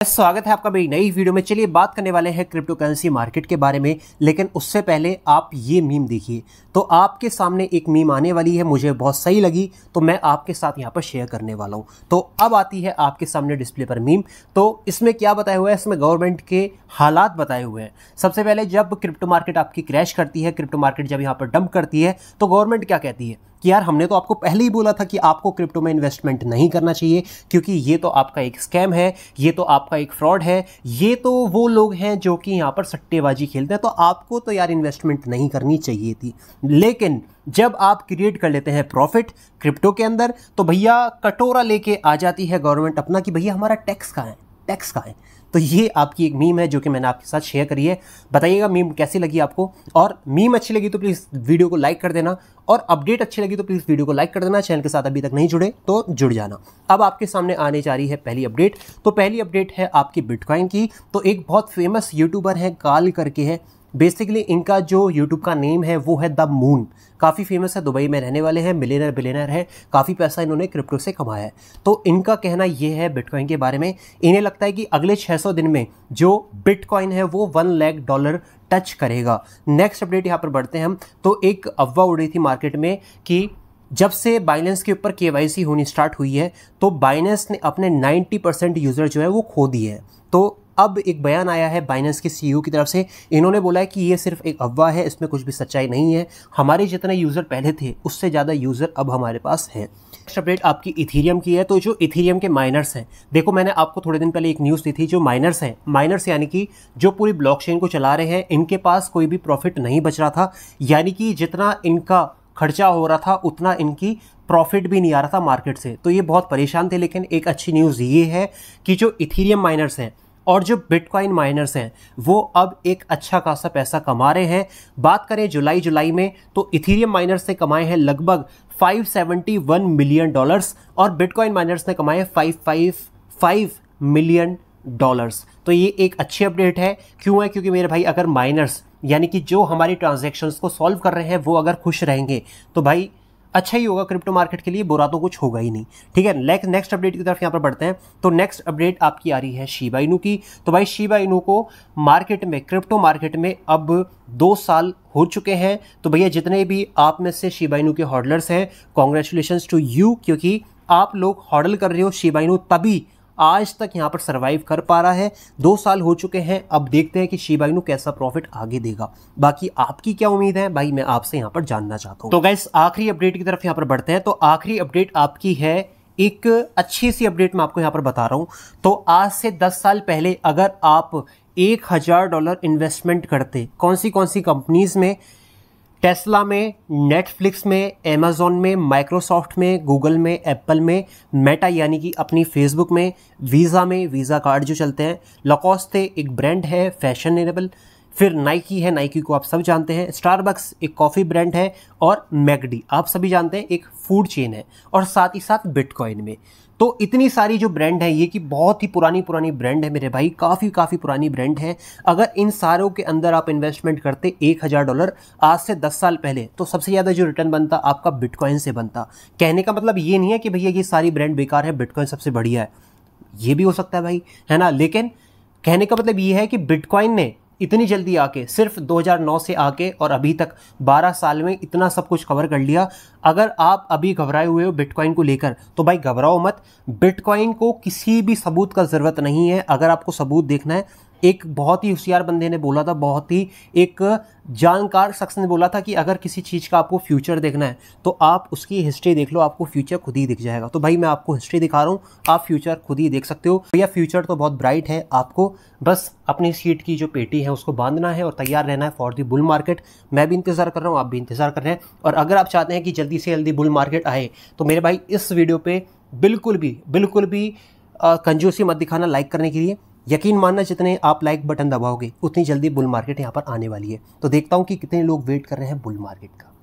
स्वागत है आपका मेरी नई वीडियो में। चलिए बात करने वाले हैं क्रिप्टो करेंसी मार्केट के बारे में। लेकिन उससे पहले आप ये मीम देखिए। तो आपके सामने एक मीम आने वाली है, मुझे बहुत सही लगी तो मैं आपके साथ यहाँ पर शेयर करने वाला हूँ। तो अब आती है आपके सामने डिस्प्ले पर मीम तो इसमें क्या बताया हुआ है? इसमें गवर्नमेंट के हालात बताए हुए हैं। सबसे पहले जब क्रिप्टो मार्केट आपकी क्रैश करती है क्रिप्टो मार्केट जब यहाँ पर डंप करती है तो गवर्नमेंट क्या कहती है? कि यार, हमने तो आपको पहले ही बोला था कि आपको क्रिप्टो में इन्वेस्टमेंट नहीं करना चाहिए, क्योंकि ये तो आपका एक स्कैम है, ये तो आपका एक फ्रॉड है, ये तो वो लोग हैं जो कि यहाँ पर सट्टेबाजी खेलते हैं तो आपको तो यार इन्वेस्टमेंट नहीं करनी चाहिए थी। लेकिन जब आप क्रिएट कर लेते हैं प्रॉफिट क्रिप्टो के अंदर तो भैया कटोरा लेके आ जाती है गवर्नमेंट अपना कि भैया हमारा टैक्स कहाँ है? टैक्स का है। तो ये आपकी एक मीम है जो कि मैंने आपके साथ शेयर करी है। बताइएगा मीम कैसी लगी आपको? और मीम अच्छी लगी तो प्लीज़ वीडियो को लाइक कर देना। और अपडेट अच्छी लगी तो प्लीज़ वीडियो को लाइक कर देना। चैनल के साथ अभी तक नहीं जुड़े तो जुड़ जाना। अब आपके सामने आने जा रही है पहली अपडेट तो पहली अपडेट है आपकी बिटकॉइन की। तो एक बहुत फ़ेमस यूट्यूबर है काल करके है। बेसिकली इनका जो यूट्यूब का नेम है, वो है द मून काफ़ी फ़ेमस है, दुबई में रहने वाले हैं मिलेनर बिलेनर है. काफ़ी पैसा इन्होंने क्रिप्टो से कमाया है. तो इनका कहना ये है बिटकॉइन के बारे में. इन्हें लगता है कि अगले 600 दिन में जो बिटकॉइन है, वो वन लाख डॉलर टच करेगा. नेक्स्ट अपडेट यहाँ पर बढ़ते हैं हम. तो एक अफवाह उड़ थी मार्केट में कि जब से बाइनेंस के ऊपर के होनी स्टार्ट हुई है तो बाइनेंस ने अपने 90 परसेंट यूज़र जो है, वो खो दिए हैं. तो अब एक बयान आया है बाइनेंस के सीईओ की तरफ़ से। इन्होंने बोला है कि ये सिर्फ़ एक अफवाह है, इसमें कुछ भी सच्चाई नहीं है। हमारे जितने यूज़र पहले थे, उससे ज़्यादा यूज़र अब हमारे पास हैं। नेक्स्ट अपडेट आपकी इथीरियम की है तो जो इथीरियम के माइनर्स हैं, देखो मैंने आपको थोड़े दिन पहले एक न्यूज़ दी थी, जो माइनर्स हैं माइनर्स यानी कि जो पूरी ब्लॉकचेन को चला रहे हैं, इनके पास कोई भी प्रॉफिट नहीं बच रहा था। यानी कि जितना इनका खर्चा हो रहा था, उतना इनकी प्रॉफिट भी नहीं आ रहा था मार्केट से। तो ये बहुत परेशान थे, लेकिन एक अच्छी न्यूज़ ये है कि जो इथीरियम माइनर्स हैं और जो बिटकॉइन माइनर्स हैं, वो अब एक अच्छा खासा पैसा कमा रहे हैं। बात करें जुलाई जुलाई में तो इथीरियम माइनर्स ने कमाए हैं लगभग 571 मिलियन डॉलर्स और बिटकॉइन माइनर्स ने कमाए 555 मिलियन डॉलर्स तो ये एक अच्छी अपडेट है। क्यों है? क्योंकि मेरे भाई, अगर माइनर्स यानी कि जो हमारी ट्रांजेक्शन्स को सॉल्व कर रहे हैं, वो अगर खुश रहेंगे तो भाई अच्छा ही होगा क्रिप्टो मार्केट के लिए, बुरा तो कुछ होगा ही नहीं, ठीक है? नेक्स्ट अपडेट की तरफ़ यहाँ पर बढ़ते हैं। तो नेक्स्ट अपडेट आपकी आ रही है शिबा इनू की। तो भाई शिबा इनू को मार्केट में क्रिप्टो मार्केट में अब दो साल हो चुके हैं। तो भैया, जितने भी आप में से शिबा इनू के हॉडलर्स हैं कॉन्ग्रेचुलेशन टू यू क्योंकि आप लोग हॉडल कर रहे हो शीबा इनू तभी आज तक यहाँ पर सरवाइव कर पा रहा है। दो साल हो चुके हैं, अब देखते हैं कि शिबा इनू कैसा प्रॉफिट आगे देगा। बाकी आपकी क्या उम्मीद है? भाई, मैं आपसे यहाँ पर जानना चाहता हूँ। तो गैस आखिरी अपडेट की तरफ़ यहाँ पर बढ़ते हैं। तो आखिरी अपडेट आपकी है, एक अच्छी सी अपडेट मैं आपको यहाँ पर बता रहा हूँ। तो आज से दस साल पहले अगर आप एक हज़ार डॉलर इन्वेस्टमेंट करते, कौन सी कौन सी कंपनीज़ में टेस्ला में, नेटफ्लिक्स में अमेजोन में माइक्रोसॉफ्ट में गूगल में एप्पल में मेटा यानी कि अपनी फेसबुक में वीज़ा में वीज़ा कार्ड जो चलते हैं। लकोस्ते एक ब्रांड है फ़ैशन इनेबल फिर नाइकी है, नाइकी को आप सब जानते हैं। स्टारबक्स एक कॉफ़ी ब्रांड है और मैगडी, आप सभी जानते हैं, एक फ़ूड चेन है और साथ ही साथ बिटकॉइन में। तो इतनी सारी जो ब्रांड है, ये कि बहुत ही पुरानी पुरानी ब्रांड है मेरे भाई, काफ़ी काफ़ी पुरानी ब्रांड है। अगर इन सारों के अंदर आप इन्वेस्टमेंट करते एक हज़ार डॉलर, आज से दस साल पहले तो सबसे ज़्यादा जो रिटर्न बनता आपका बिटकॉइन से बनता। कहने का मतलब ये नहीं है कि भैया ये सारी ब्रांड बेकार है, बिटकॉइन सबसे बढ़िया है। ये भी हो सकता है भाई, है ना? लेकिन कहने का मतलब ये है कि बिटकॉइन ने इतनी जल्दी आके, सिर्फ़ 2009 से आके और अभी तक 12 साल में इतना सब कुछ कवर कर लिया। अगर आप अभी घबराए हुए हो बिटकॉइन को लेकर तो भाई घबराओ मत। बिटकॉइन को किसी भी सबूत का ज़रूरत नहीं है। अगर आपको सबूत देखना है एक बहुत ही होशियार बंदे ने बोला था, बहुत ही एक जानकार शख्स ने बोला था कि अगर किसी चीज़ का आपको फ्यूचर देखना है तो आप उसकी हिस्ट्री देख लो, आपको फ्यूचर खुद ही दिख जाएगा। तो भाई, मैं आपको हिस्ट्री दिखा रहा हूँ, आप फ्यूचर खुद ही देख सकते हो। भैया फ्यूचर तो बहुत ब्राइट है, आपको बस अपनी सीट की जो पेटी है, उसको बांधना है और तैयार रहना है फॉर दी बुल मार्केट मैं भी इंतज़ार कर रहा हूँ, आप भी इंतज़ार कर रहे हैं। और अगर आप चाहते हैं कि जल्दी से जल्दी बुल मार्केट आए तो मेरे भाई, इस वीडियो पर बिल्कुल भी बिल्कुल भी कंजूसी मत दिखाना लाइक करने के लिए। यकीन मानना जितने आप लाइक बटन दबाओगे, उतनी जल्दी बुल मार्केट यहाँ पर आने वाली है। तो देखता हूँ कि कितने लोग वेट कर रहे हैं बुल मार्केट का।